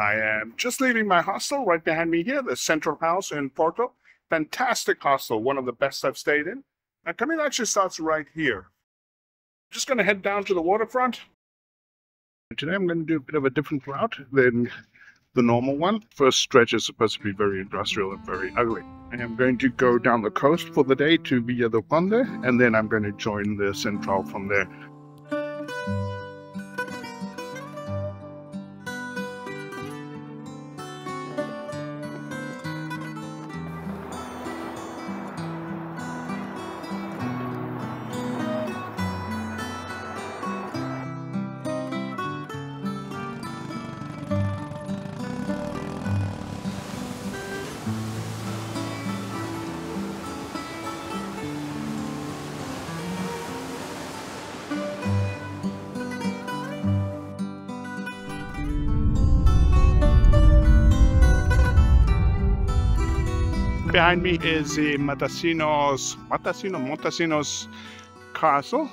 I am just leaving my hostel right behind me here, the Central House in Porto. Fantastic hostel, one of the best I've stayed in. And Camino actually starts right here. Just going to head down to the waterfront. Today I'm going to do a bit of a different route than the normal one. First stretch is supposed to be very industrial and very ugly. I am going to go down the coast for the day to Vila do Conde, and then I'm going to join the Central from there. Behind me is the Matosinhos, Matasino, Matosinhos castle.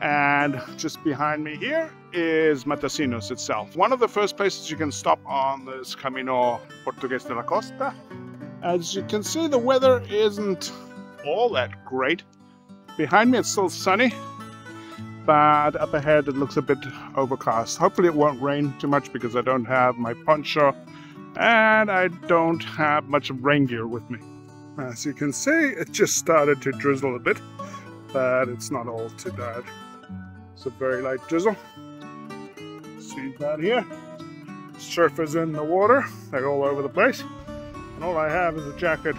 And just behind me here is Matosinhos itself. One of the first places you can stop on this Camino Portugues de la Costa. As you can see, the weather isn't all that great. Behind me, it's still sunny, but up ahead, it looks a bit overcast. Hopefully, it won't rain too much because I don't have my poncho and I don't have much rain gear with me. As you can see, it just started to drizzle a bit, but it's not all too bad. It's a very light drizzle. See that here? Surf is in the water, they're all over the place. And all I have is a jacket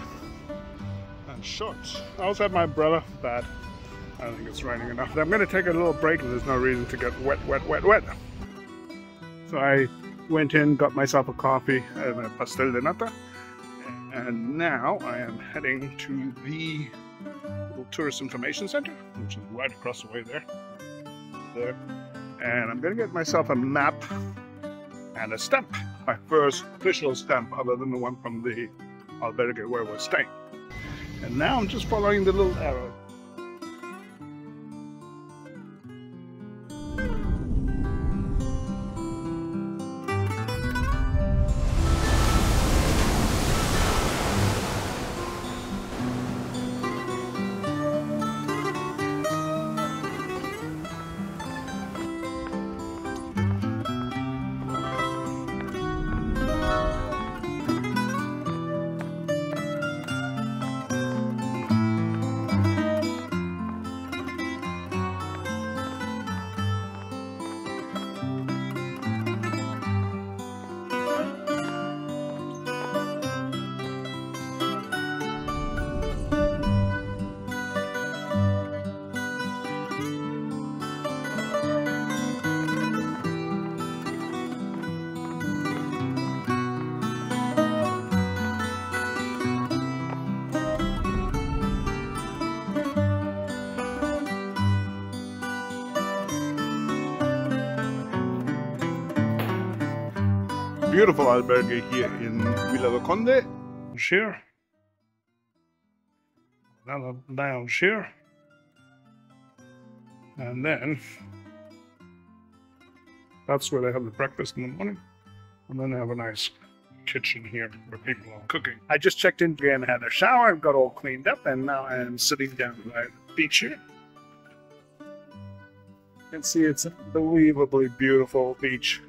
and shorts. I also have my umbrella, but I don't think it's raining enough. I'm going to take a little break, and there's no reason to get wet, wet, wet, wet. So I went in, got myself a coffee and a pastel de nata, and now I am heading to the little tourist information center, which is right across the way there. There. And I'm going to get myself a map and a stamp, my first official stamp other than the one from the albergue where we're staying. And now I'm just following the little arrow beautiful albergue here in Vila do Conde. Here. Another lounge here. And then that's where they have the breakfast in the morning. And then they have a nice kitchen here where people are cooking. I just checked in again, had a shower, got all cleaned up, and now I am sitting down by the beach here. You can see it's unbelievably beautiful beach.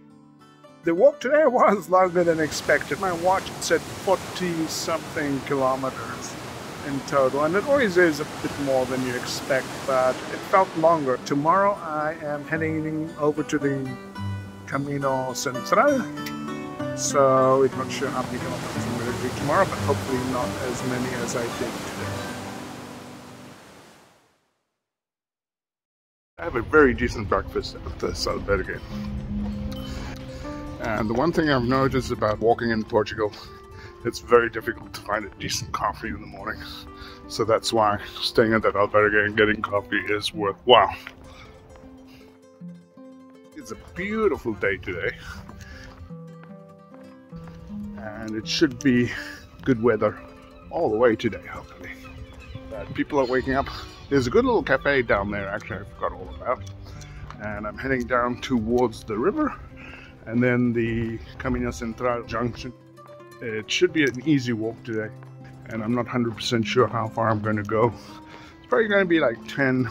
The walk today was longer than expected. My watch said 40 something kilometers in total, and it always is a bit more than you expect, but it felt longer. Tomorrow I am heading over to the Camino Central, so I'm not sure how many kilometers I'm going to do tomorrow, but hopefully not as many as I did today. I have a very decent breakfast at the Albergue. And the one thing I've noticed about walking in Portugal, it's very difficult to find a decent coffee in the morning. So that's why staying at that albergue and getting coffee is worthwhile. It's a beautiful day today. And it should be good weather all the way today, hopefully. But people are waking up. There's a good little cafe down there, actually, I forgot all about. And I'm heading down towards the river and then the Camino Central junction. It should be an easy walk today, and I'm not 100% sure how far I'm going to go. It's probably going to be like 10,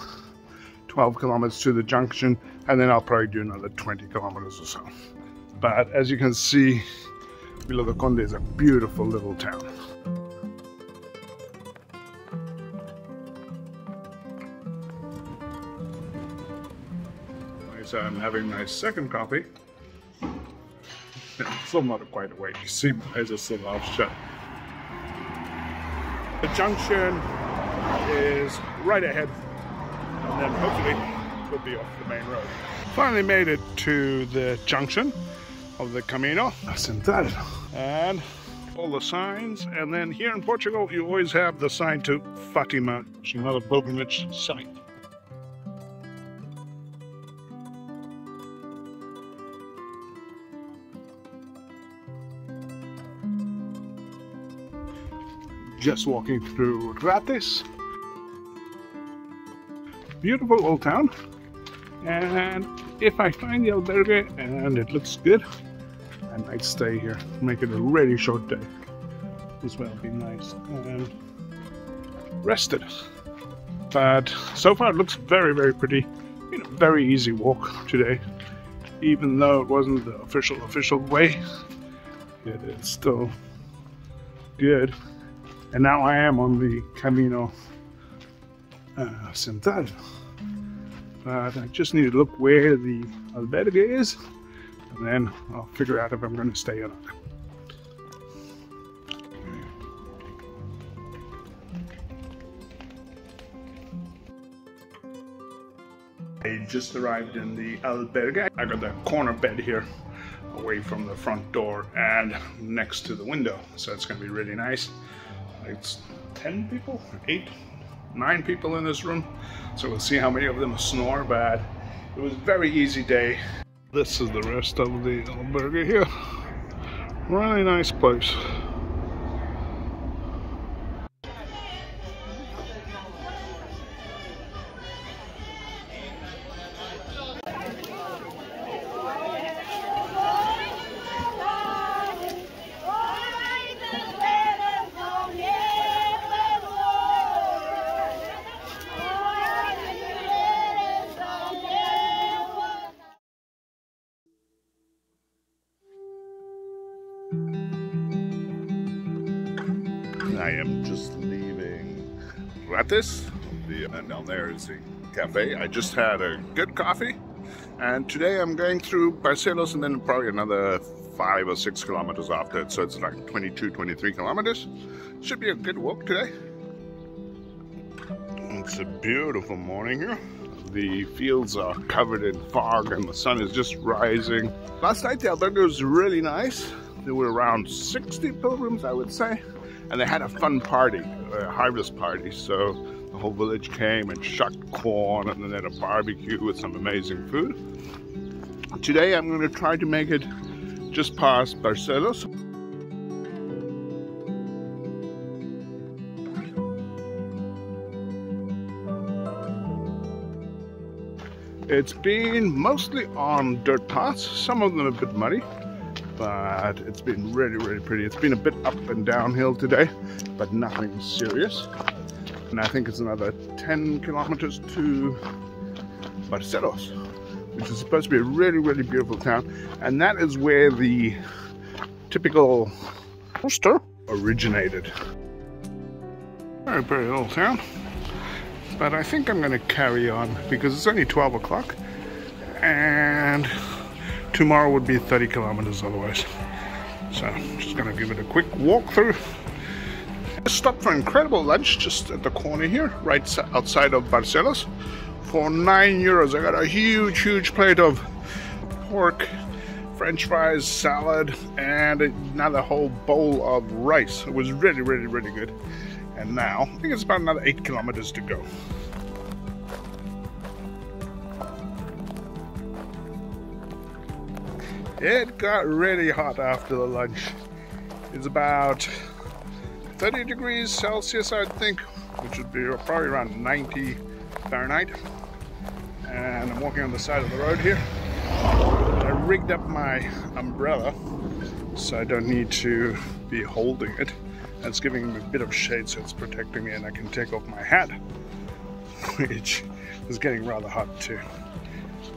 12 kilometers to the junction, and then I'll probably do another 20 kilometers or so. But as you can see, Vila de Conde is a beautiful little town. So I'm having my second coffee still not quite awake. You see my eyes are still half oh, shut. The junction is right ahead, and then hopefully we'll be off the main road. Finally made it to the junction of the Camino Central. And all the signs, and then here in Portugal, you always have the sign to Fatima, which is another pilgrimage site. Just walking through Rates. Beautiful old town. And if I find the albergue and it looks good, I might stay here, make it a really short day. This will be nice and rested. But so far it looks very, very pretty. You know, very easy walk today. Even though it wasn't the official, official way, it is still good. And now I am on the Camino uh, Central. But I just need to look where the albergue is, and then I'll figure out if I'm going to stay or not. I just arrived in the albergue. I got the corner bed here away from the front door and next to the window. So it's going to be really nice it's 10 people, 8, 9 people in this room. So we'll see how many of them snore, bad. it was a very easy day. This is the rest of the burger here. Really nice place. The cafe. I just had a good coffee. And today I'm going through Barcelos and then probably another five or six kilometers after it. So it's like 22, 23 kilometers. Should be a good walk today. It's a beautiful morning here. The fields are covered in fog and the sun is just rising. Last night the albergue was really nice. There were around 60 pilgrims, I would say and they had a fun party, a harvest party. So the whole village came and shucked corn, and then had a barbecue with some amazing food. Today I'm going to try to make it just past Barcelos. It's been mostly on dirt paths, some of them a bit muddy, but it's been really, really pretty. It's been a bit up and downhill today, but nothing serious. And I think it's another 10 kilometers to Barcelos, which is supposed to be a really, really beautiful town. And that is where the typical poster originated. Very pretty little town. But I think I'm to carry on because it's only 12 o'clock and tomorrow would be 30 kilometers otherwise. So I'm just gonna give it a quick walkthrough. Stopped for incredible lunch just at the corner here, right outside of Barcelos. for nine euros. I got a huge, huge plate of pork, french fries, salad, and another whole bowl of rice. It was really, really, really good. And now, I think it's about another eight kilometers to go. It got really hot after the lunch. It's about 30 degrees Celsius, I think, which would be probably around 90 Fahrenheit. And I'm walking on the side of the road here. I rigged up my umbrella so I don't need to be holding it. It's giving me a bit of shade so it's protecting me and I can take off my hat, which is getting rather hot too.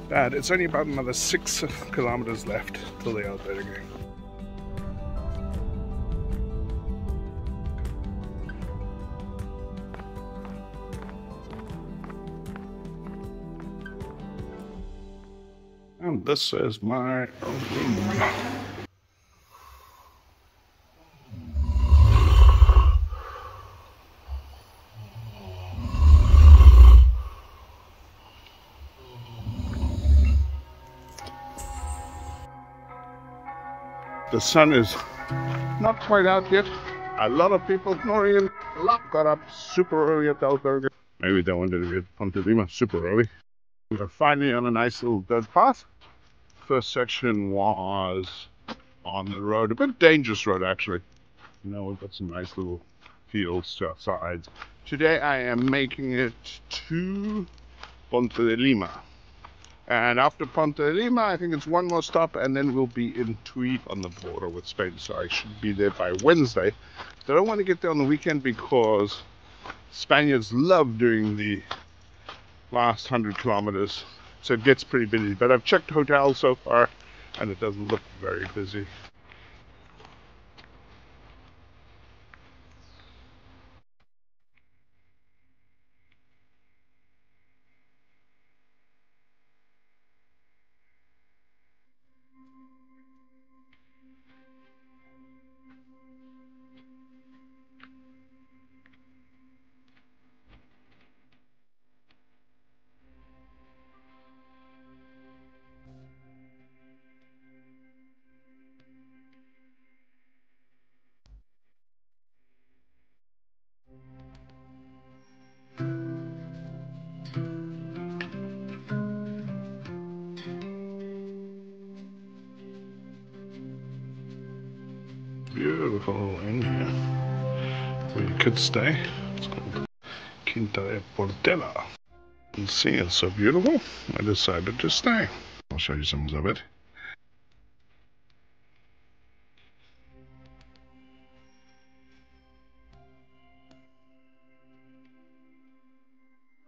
But it's only about another six kilometers left till the elevator game. This is my room. The sun is not quite out yet. A lot of people Norian got up super early at Alberga. Maybe they wanted to get Ponte Lima super early. We're finally on a nice little dirt path. First section was on the road, a bit dangerous road actually. You know, we've got some nice little fields to our sides. Today I am making it to Ponte de Lima. And after Ponte de Lima, I think it's one more stop, and then we'll be in Tui on the border with Spain. So I should be there by Wednesday. But I don't want to get there on the weekend because Spaniards love doing the last 100 kilometers. So it gets pretty busy. But I've checked hotels so far, and it doesn't look very busy. Stay. It's called Quinta de Portela. And see, it's so beautiful, I decided to stay. I'll show you some of it.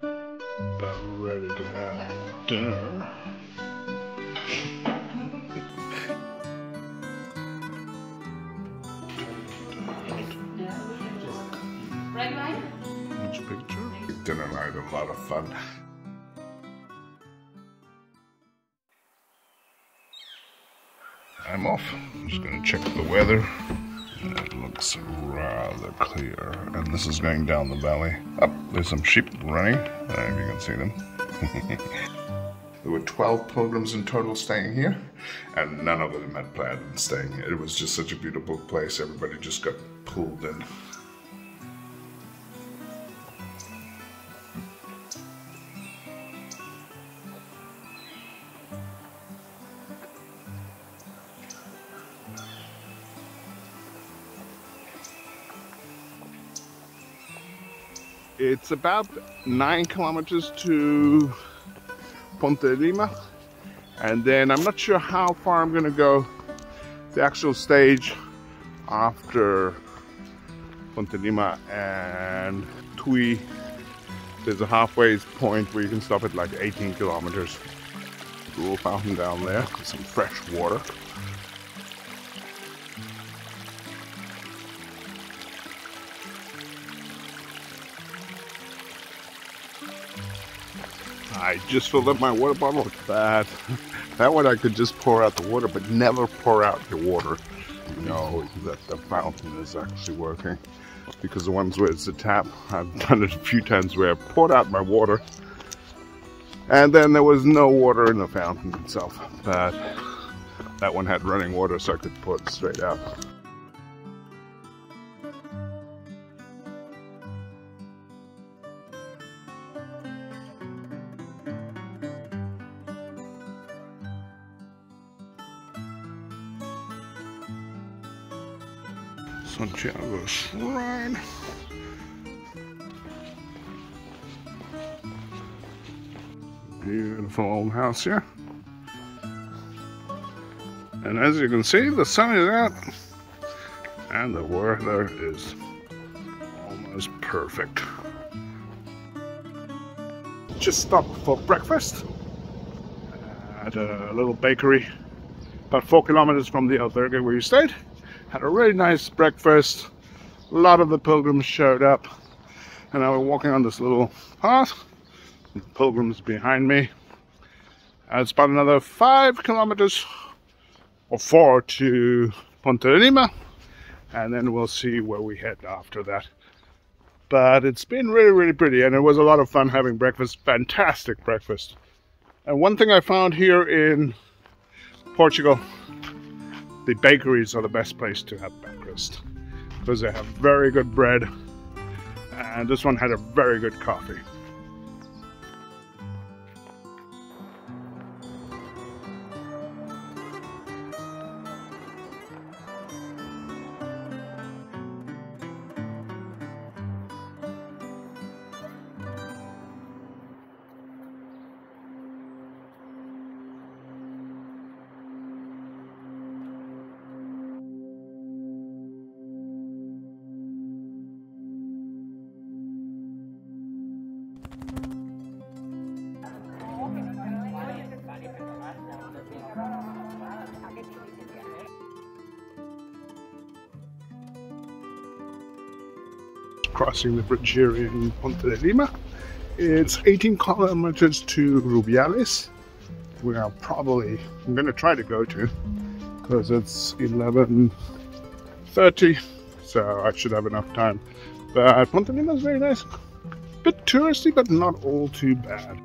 About ready to have dinner. Dinner night, a lot of fun. I'm off. I'm just gonna check the weather. It looks rather clear. And this is going down the valley. Up, oh, there's some sheep running. I don't know if you can see them. there were 12 pilgrims in total staying here, and none of them had planned on staying here. It was just such a beautiful place. Everybody just got pulled in. It's about nine kilometers to Ponte Lima. And then I'm not sure how far I'm gonna go the actual stage after Ponte Lima and Tui. There's a halfway point where you can stop at like 18 kilometers. Cool fountain down there, some fresh water. I just filled up my water bottle with that. that one I could just pour out the water, but never pour out your water. You know that the fountain is actually working. Because the ones where it's a tap, I've done it a few times where I poured out my water And then there was no water in the fountain itself, but that one had running water so I could pour it straight out. Santiago Shrine. Beautiful old house here. And as you can see, the sun is out and the weather is almost perfect. Just stopped for breakfast at a little bakery about four kilometers from the albergue where you stayed. Had a really nice breakfast. A lot of the pilgrims showed up and I was walking on this little path pilgrims behind me. It's about another five kilometers or four to Ponte de Lima, and then we'll see where we head after that. But it's been really, really pretty, and it was a lot of fun having breakfast. Fantastic breakfast. And one thing I found here in Portugal, the bakeries are the best place to have breakfast because they have very good bread, and this one had a very good coffee. Crossing the bridge here in Ponte de Lima. It's 18 kilometers to Rubiales. We are probably, I'm going to try to go to because it's 11.30 so I should have enough time. But Ponte de Lima is very nice. Bit touristy but not all too bad.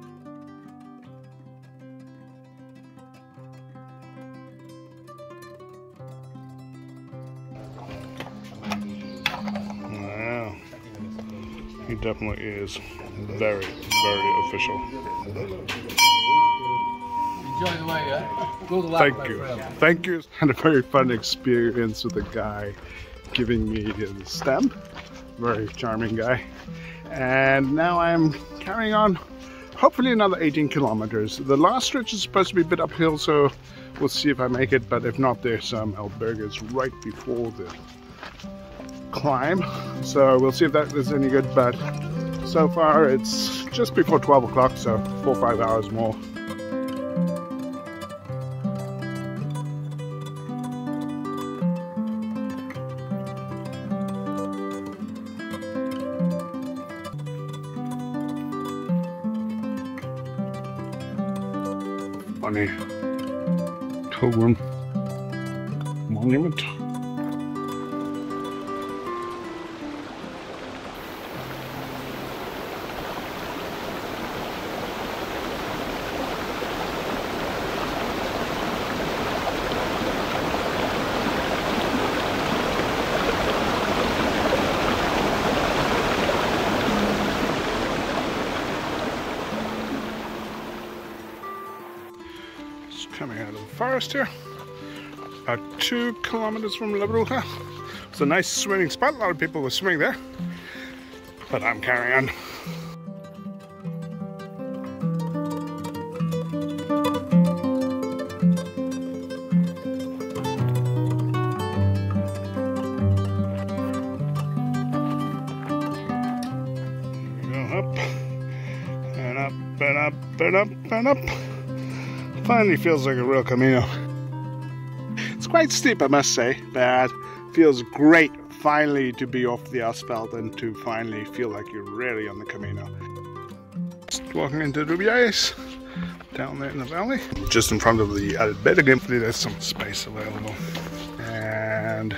He definitely is very, very official. Enjoy the way? Uh, Good luck, Thank you. Thank you. Had a very fun experience with the guy giving me his stamp. Very charming guy. And now I'm carrying on hopefully another 18 kilometers. The last stretch is supposed to be a bit uphill, so we'll see if I make it. But if not, there's some albergues right before the climb. So we'll see if that is any good, but so far it's just before 12 o'clock, so four or five hours more. Funny pilgrim monument. Forest here. About two kilometers from Labruja. It's a nice swimming spot. A lot of people were swimming there. But I'm carrying on. Up and up and up and up finally feels like a real Camino. It's quite steep, I must say, but feels great finally to be off the asphalt and to finally feel like you're really on the Camino. Just walking into Rubiales, down there in the valley. Just in front of the Albergue, there's some space available. And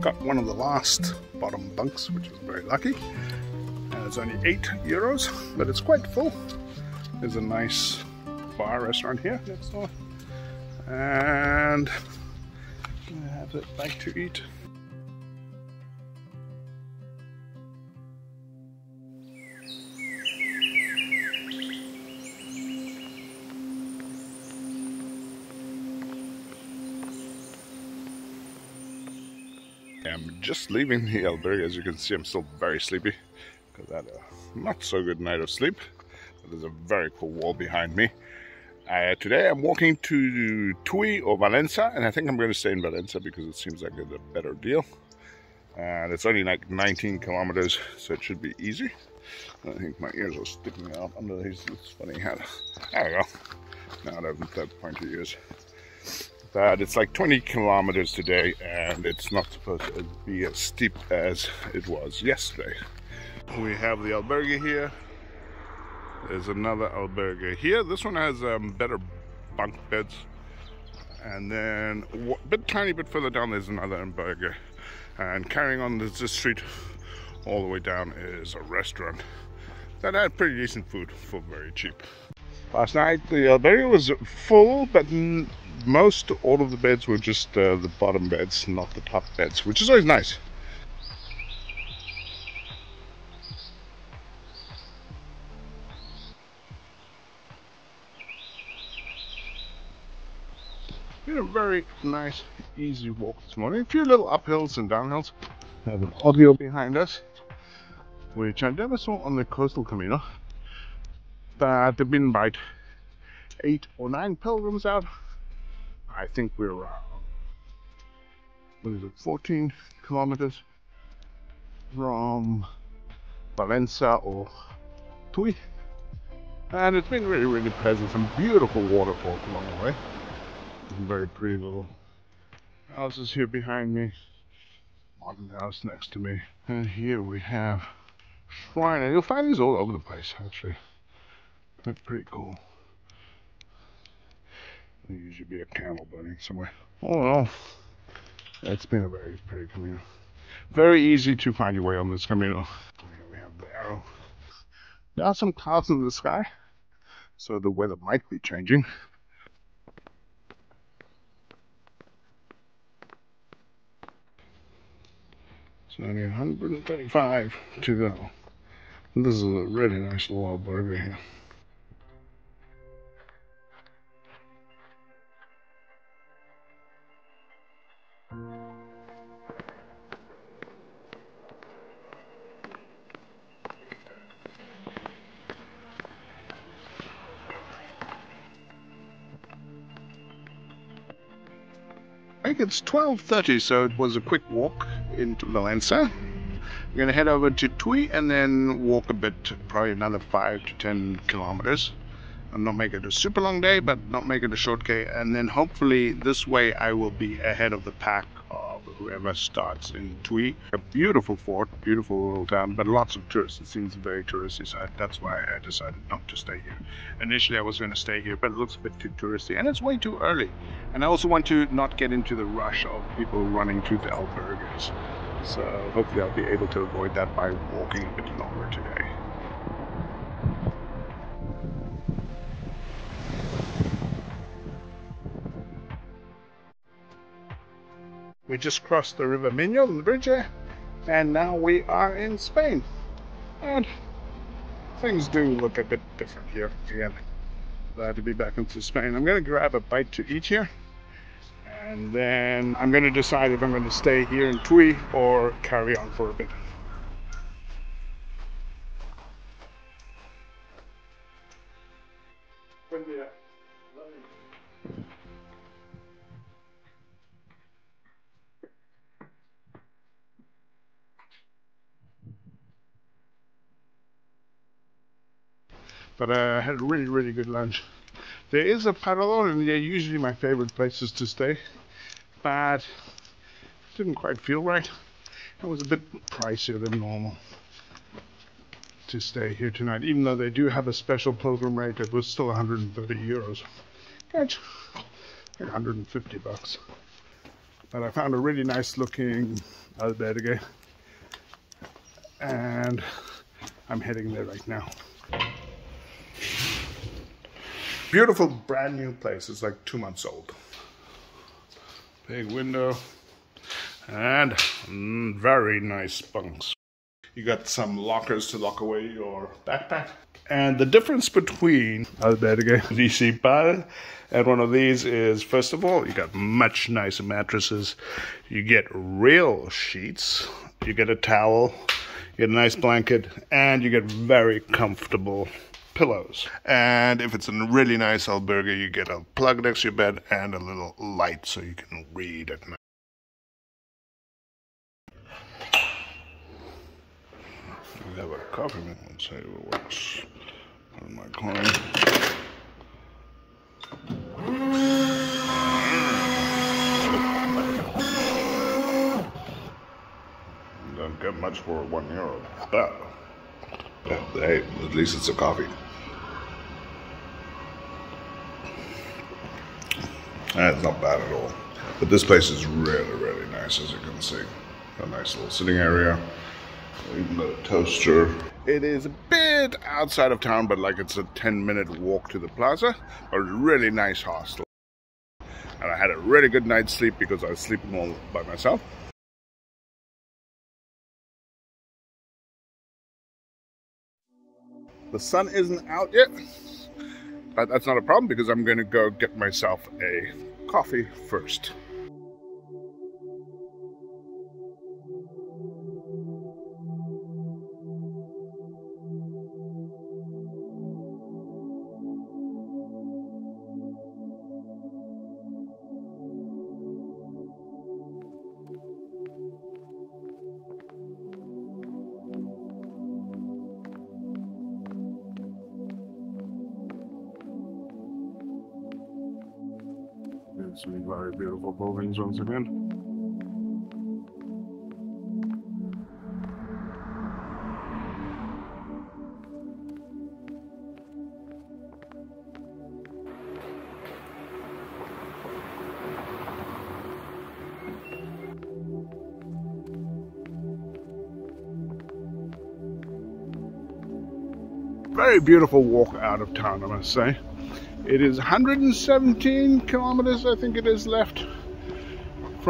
got one of the last bottom bunks, which is very lucky. And it's only 8 euros, but it's quite full. There's a nice bar restaurant here next door. And I have it back to eat. I'm just leaving the albergue. As you can see, I'm still very sleepy because I had a not so good night of sleep. But there's a very cool wall behind me. Uh, today I'm walking to Tui or Valença, and I think I'm going to stay in Valença because it seems like it's a better deal. And it's only like 19 kilometers, so it should be easy. I think my ears are sticking out under these. It's funny how. There we go. Now I haven't had pointy ears that it's like 20 kilometers today and it's not supposed to be as steep as it was yesterday. We have the albergue here. There's another albergue here. This one has um, better bunk beds. And then a bit tiny bit further down there's another albergue. And carrying on this, this street all the way down is a restaurant that had pretty decent food for very cheap. Last night the albergue was full, but most all of the beds were just uh, the bottom beds, not the top beds, which is always nice. Been a very nice, easy walk this morning. A few little uphills and downhills. We have an audio behind us, which I never saw on the coastal Camino. But there've been about eight or nine pilgrims out I think we're uh, what is it, 14 kilometers from Valença or Tui. And it's been really, really pleasant. Some beautiful waterfalls along the way. Very pretty little houses here behind me. Modern house next to me. And here we have shrine. And you'll find these all over the place, actually. They're pretty cool. There usually be a candle burning somewhere. Oh well, it's been a very pretty Camino. Very easy to find your way on this Camino. Here we have the arrow. There are some clouds in the sky, so the weather might be changing. Only 135 to go. This is a really nice little burger here. It's 12.30, so it was a quick walk into Valença. We're going to head over to Tui and then walk a bit, probably another 5 to 10 kilometers. And not make it a super long day, but not make it a short day. And then hopefully this way I will be ahead of the pack whoever starts in Tui. A beautiful fort, beautiful little town, but lots of tourists. It seems very touristy, so that's why I decided not to stay here. Initially, I was going to stay here, but it looks a bit too touristy, and it's way too early. And I also want to not get into the rush of people running to the albergues. So hopefully I'll be able to avoid that by walking a bit longer today. We just crossed the River Miño bridge and now we are in Spain. And things do look a bit different here again. Glad to be back into Spain. I'm to grab a bite to eat here, and then I'm to decide if I'm to stay here in Tui or carry on for a bit. But uh, I had a really, really good lunch. There is a Parador, and they're usually my favorite places to stay, but didn't quite feel right. It was a bit pricier than normal to stay here tonight, even though they do have a special pilgrim rate. It was still 130 euros. That's like 150 bucks. But I found a really nice looking albergue, and I'm heading there right now. Beautiful brand new place. It's like two months old. Big window and mm, very nice bunks. You got some lockers to lock away your backpack. And the difference between albergue municipal and one of these is, first of all, you got much nicer mattresses. You get real sheets. You get a towel. You get a nice blanket. And you get very comfortable pillows. And if it's a really nice alberga, you get a plug next to your bed and a little light so you can read at night. We have a coffee machine. Let's see what works. Put my coin. Don't get much for one euro, but hey, at least it's a coffee. Eh, That's not bad at all. But this place is really, really nice, as you can see. A nice little sitting area. Even the toaster. It is a bit outside of town, but like it's a 10 minute walk to the plaza. A really nice hostel. And I had a really good night's sleep because I was sleeping all by myself. The sun isn't out yet, but that's not a problem because I'm going to go get myself a coffee first. Buildings once again. Very beautiful walk out of town, I must say. It is 117 kilometers, I think it is, left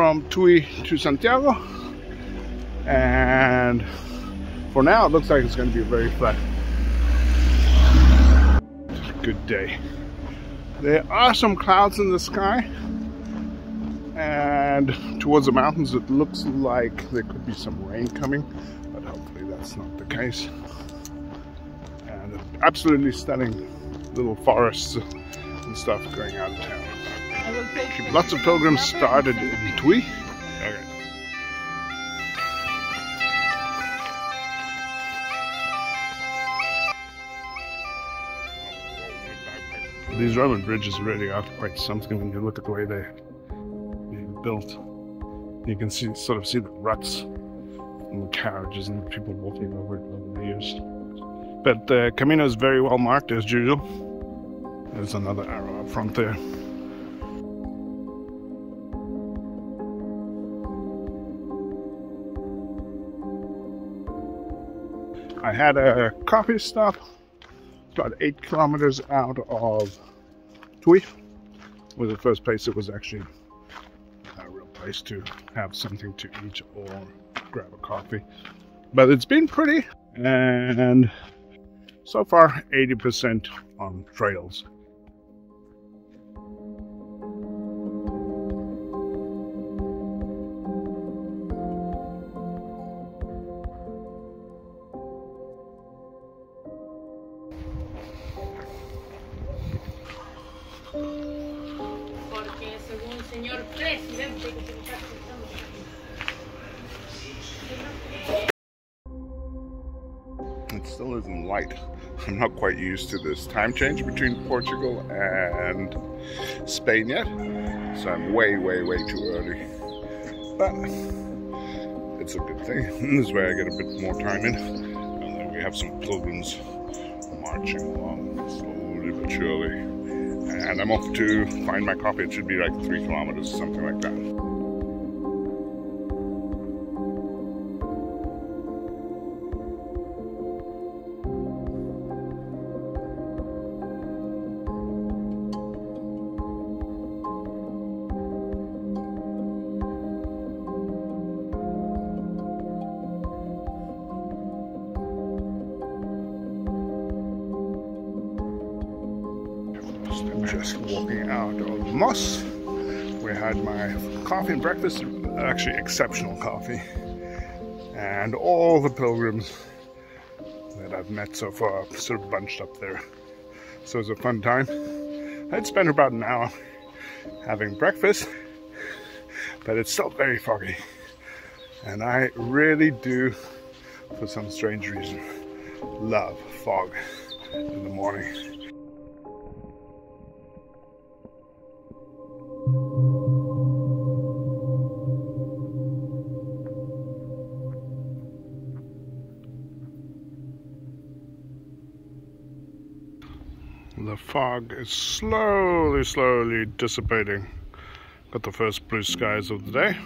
from Tui to Santiago. And for now, it looks like it's going to be very flat, good day. There are some clouds in the sky. And towards the mountains, it looks like there could be some rain coming, but hopefully that's not the case. And absolutely stunning little forests and stuff going out of town. Lots of pilgrims started in Tui. Okay. These Roman bridges really are quite something when you look at the way they're being built. You can see sort of see the ruts and the carriages and the people walking over it over the years. But uh, the Camino is very well marked as usual. There's another arrow up front there. I had a coffee stop about eight kilometers out of Tui. Was the first place it was actually a real place to have something to eat or grab a coffee. But it's been pretty and so far 80% on trails. Still isn't light. I'm not quite used to this time change between Portugal and Spain yet. So I'm way, way, way too early. But it's a good thing. this way I get a bit more time in. And then we have some pilgrims marching along slowly but surely and I'm off to find my coffee. It should be like three kilometers, something like that. Actually exceptional coffee. And all the pilgrims that I've met so far sort of bunched up there. So it was a fun time. I'd spent about an hour having breakfast, but it's still very foggy. And I really do, for some strange reason, love fog in the morning. The fog is slowly, slowly dissipating. Got the first blue skies of the day.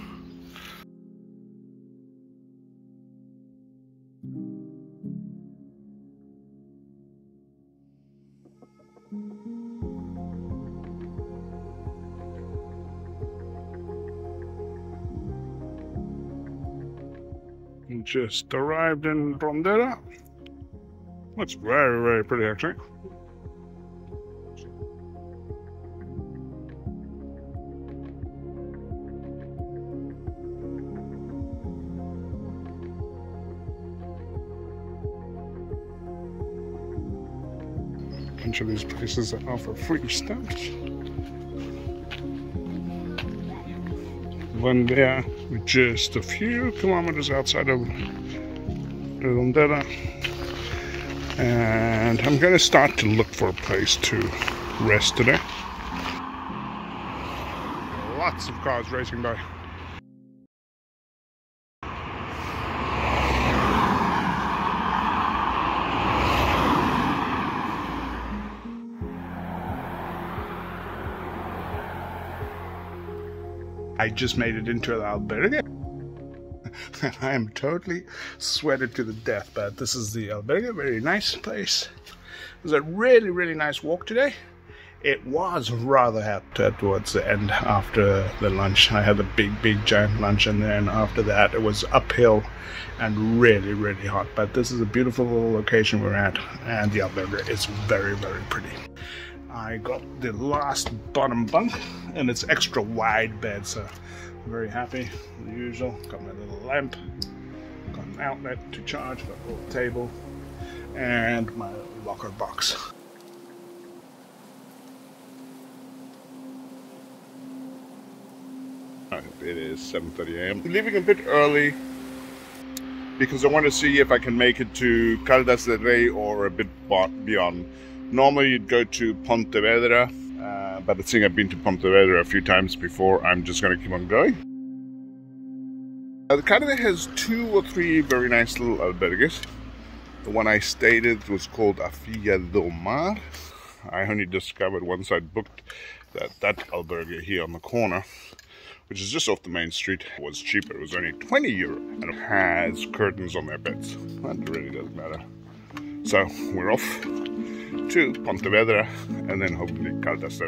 Just arrived in Redondela. Looks very, very pretty actually. Bunch of these places that offer free stuff. One there, just a few kilometers outside of Redondela. And I'm to start to look for a place to rest today. Lots of cars racing by. I just made it into the albergue. and I am totally sweated to the death, but this is the albergue, very nice place. It was a really, really nice walk today. It was rather hot towards the end after the lunch. I had a big, big, giant lunch, and then after that, it was uphill and really, really hot. But this is a beautiful location we're at, and the albergue is very, very pretty. I got the last bottom bunk and it's extra wide bed so I'm very happy as usual. Got my little lamp got an outlet to charge got a little table and my locker box. It is 7.30 a.m. Leaving a bit early because I want to see if I can make it to Caldas del Rey or a bit beyond Normally you'd go to Pontevedra, uh, but I think I've been to Pontevedra a few times before. I'm just going to keep on going. Uh, the Cadiz has two or three very nice little albergues. The one I stayed at was called Afilla do Mar. I only discovered once I booked that that albergue here on the corner, which is just off the main street, was cheaper. It was only 20 euro and it has curtains on their beds. That really doesn't matter. So we're off to Pontevedra and then hopefully Caldas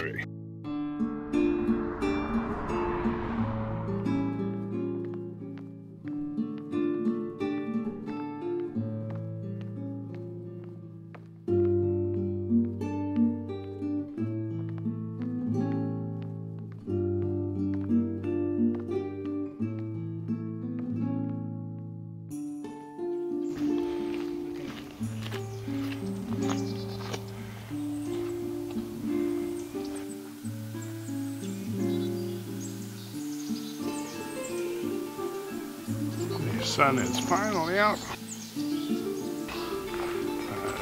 sun is finally out. Uh,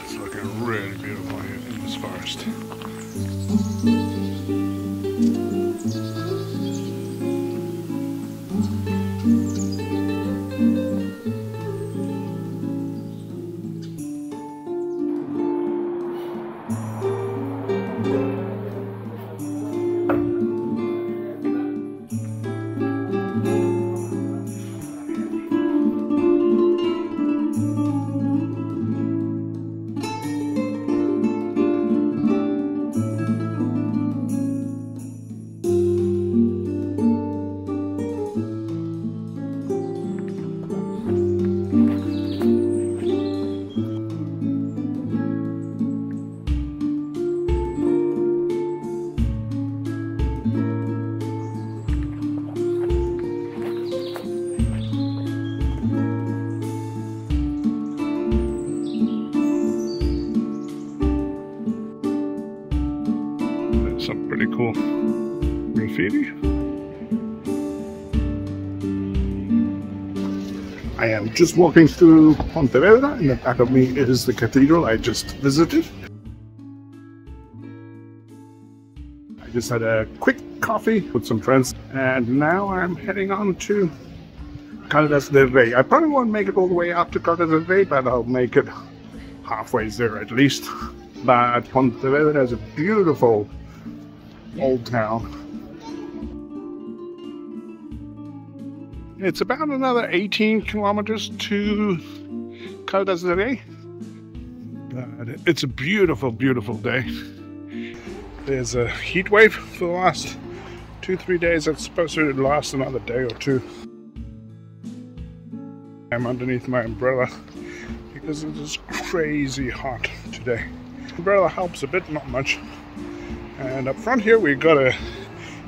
it's looking really beautiful here in this forest. Just walking through Pontevedra. In the back of me is the cathedral I just visited. I just had a quick coffee with some friends, and now I'm heading on to Caldas del Rey. I probably won't make it all the way up to Caldas del Rey, but I'll make it halfway there at least. But Pontevedra is a beautiful old town. It's about another 18 kilometers to Caldas Rey. But it's a beautiful, beautiful day. There's a heat wave for the last two, three days. It's supposed to last another day or two. I'm underneath my umbrella because it is crazy hot today. Umbrella helps a bit, not much. And up front here we've got a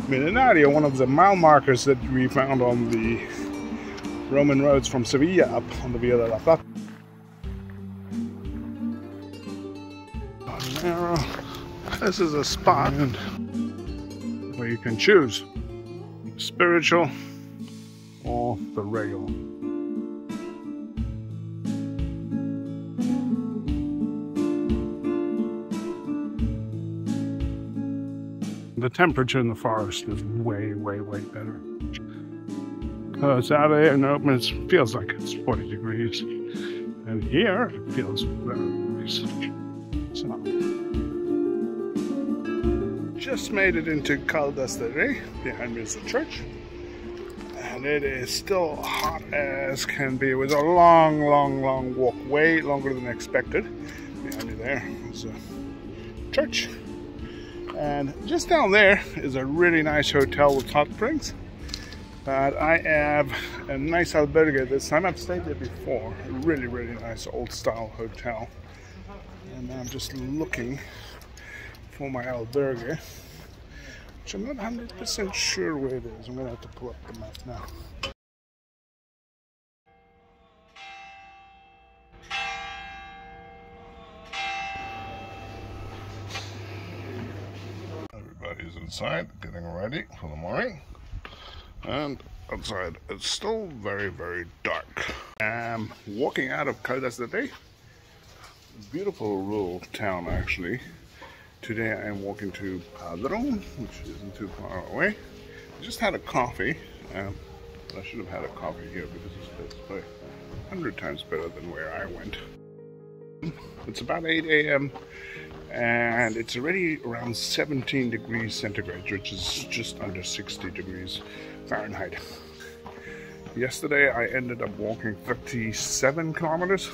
Millenario, one of the mile markers that we found on the Roman roads from Sevilla up on the Via de la Plata. This is a spot where you can choose spiritual or the rail. The temperature in the forest is way, way, way better. Uh, it's out there and open, it feels like it's 40 degrees. And here it feels very nice. So, just made it into Caldas del Rey. Behind me is the church. And it is still hot as can be. It was a long, long, long walk, way longer than expected. Behind me there is a church. And just down there is a really nice hotel with hot springs. But I have a nice albergue this time. I've stayed there before. A really, really nice old style hotel. And I'm just looking for my albergue, which I'm not 100% sure where it is. I'm going to have to pull up the map now. Everybody's inside getting ready for the morning. And outside it's still very, very dark. I'm walking out of Rey. Beautiful rural town actually. Today I am walking to Padron, which isn't too far away. I just had a coffee. Um, I should have had a coffee here because it's like a hundred times better than where I went. It's about 8 a.m. and it's already around 17 degrees centigrade, which is just under 60 degrees Fahrenheit. Yesterday I ended up walking 37 kilometers,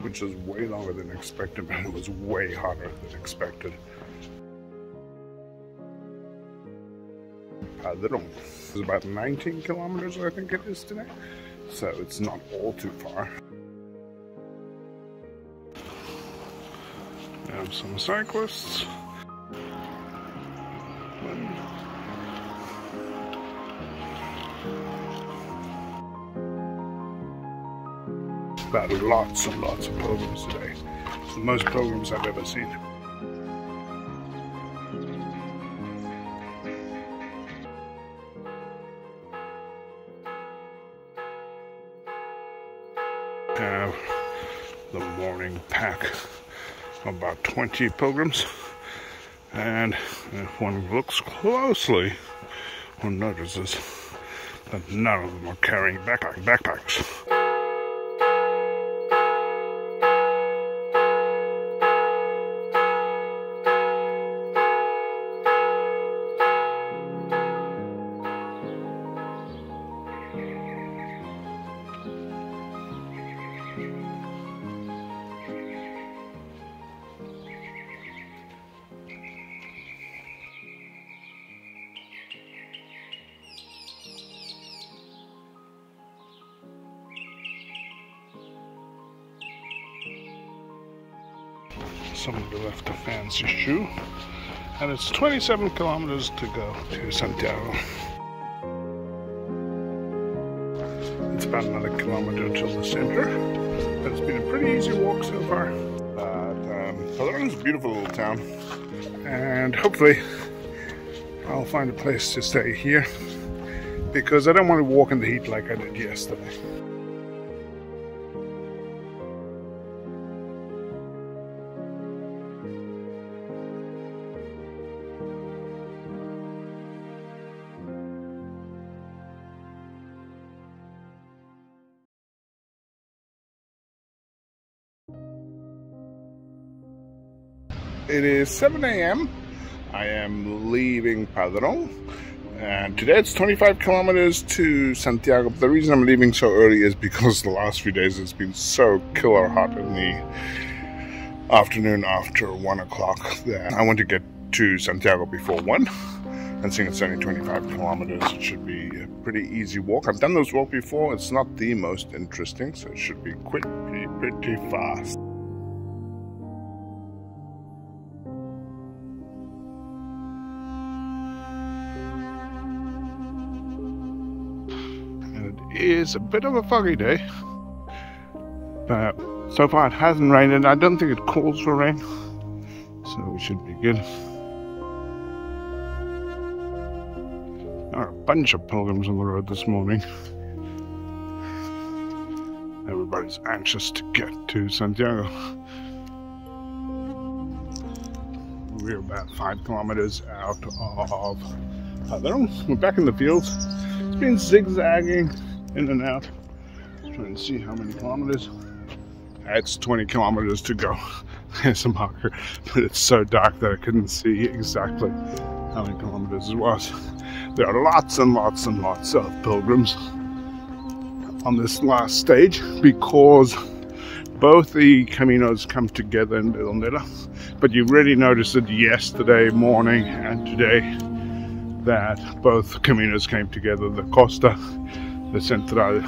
which is way longer than expected, but it was way hotter than expected. Padron is about 19 kilometers, I think it is today, so it's not all too far. Have some cyclists. About lots and lots of pilgrims today. It's the most pilgrims I've ever seen. About 20 pilgrims. And if one looks closely, one notices that none of them are carrying backpacks. Somebody left a fancy shoe. And it's 27 kilometers to go to Santiago. It's about another kilometer to the center. But it's been a pretty easy walk so far. But um, is a beautiful little town. And hopefully I'll find a place to stay here because I don't want to walk in the heat like I did yesterday. It is 7 a.m. I am leaving Padron. And today it's 25 kilometers to Santiago. But the reason I'm leaving so early is because the last few days it's been so killer hot in the afternoon after 1 o'clock that I want to get to Santiago before 1. And seeing it's only 25 kilometers, it should be a pretty easy walk. I've done this walk before. It's not the most interesting, so it should be quick, pretty, pretty fast. Is a bit of a foggy day. But so far it hasn't rained and I don't think it calls for rain. So we should be good. There are a bunch of pilgrims on the road this morning. Everybody's anxious to get to Santiago. We're about five kilometers out of Padron. We're back in the fields. It's been zigzagging in and out. Trying to see how many kilometers. It's 20 kilometers to go. There's a marker, but it's so dark that I couldn't see exactly how many kilometers it was. There are lots and lots and lots of pilgrims on this last stage because both the caminos come together in Redondela, but you really noticed it yesterday morning and today that both caminos came together. The Costa the Central.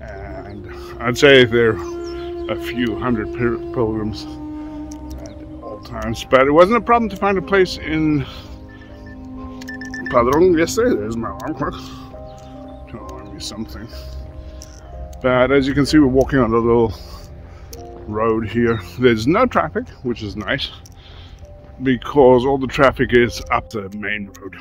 And I'd say there are a few hundred pilgrims at all times, but it wasn't a problem to find a place in Padron yesterday. There's my alarm clock. Telling me something. But as you can see, we're walking on a little road here. There's no traffic, which is nice because all the traffic is up the main road.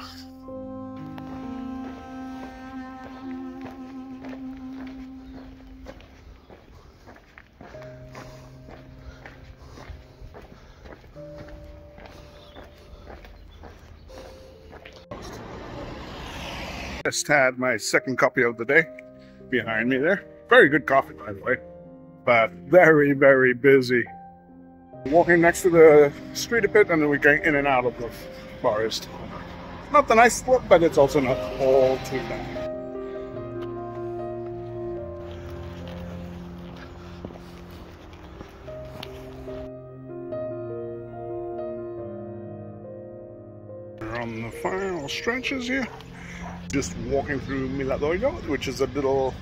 Just had my second coffee of the day behind me there. Very good coffee, by the way, but very, very busy. Walking next to the street a bit, and then we're going in and out of the forest. Not the nice look, but it's also not all too bad. on the final stretches here just walking through Milladoiro, which is a little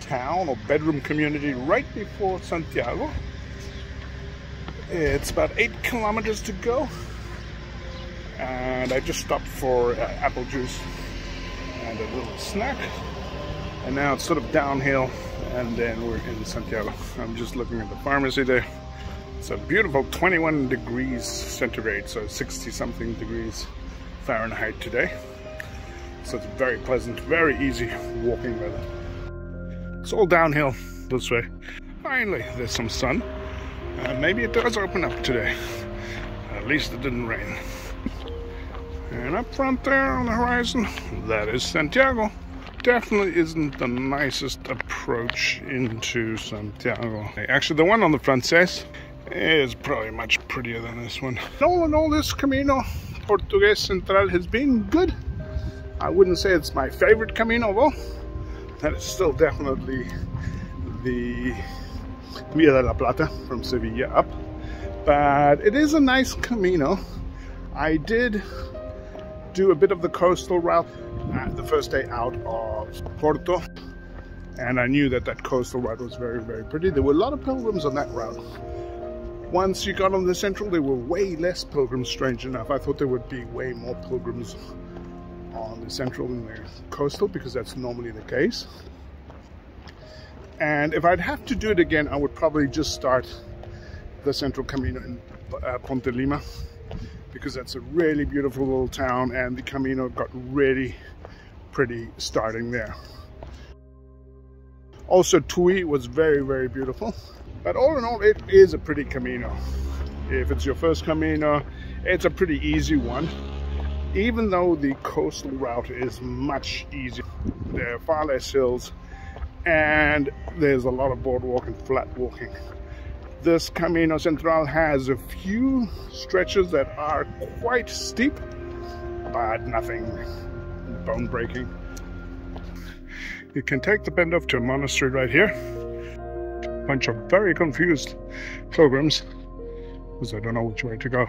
town or bedroom community right before Santiago. It's about eight kilometers to go. And I just stopped for uh, apple juice and a little snack. And now it's sort of downhill and then we're in Santiago. I'm just looking at the pharmacy there. It's a beautiful 21 degrees centigrade, so 60 something degrees Fahrenheit today. So it's very pleasant, very easy walking weather. It's all downhill this way. Finally, there's some sun. Uh, maybe it does open up today. At least it didn't rain. And up front there on the horizon, that is Santiago. Definitely isn't the nicest approach into Santiago. Actually, the one on the Frances is probably much prettier than this one. All in all, this Camino Portugues Central has been good. I wouldn't say it's my favorite Camino though. That is still definitely the Via de la Plata from Sevilla up. But it is a nice Camino. I did do a bit of the coastal route uh, the first day out of Porto. And I knew that that coastal route was very, very pretty. There were a lot of pilgrims on that route. Once you got on the central, there were way less pilgrims, strange enough. I thought there would be way more pilgrims on the central and the coastal because that's normally the case. And if I'd have to do it again, I would probably just start the central Camino in uh, Ponte Lima because that's a really beautiful little town and the Camino got really pretty starting there. Also Tui was very, very beautiful. But all in all, it is a pretty Camino. If it's your first Camino, it's a pretty easy one. Even though the coastal route is much easier. There are far less hills and there's a lot of boardwalk and flat walking. This Camino Central has a few stretches that are quite steep, but nothing bone breaking. You can take the bend off to a monastery right here. Bunch of very confused pilgrims because I don't know which way to go.